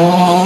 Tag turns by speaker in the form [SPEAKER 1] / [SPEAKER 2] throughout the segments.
[SPEAKER 1] I'm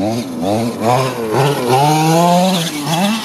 [SPEAKER 1] going to keep on.